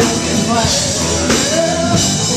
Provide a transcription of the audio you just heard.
looking for.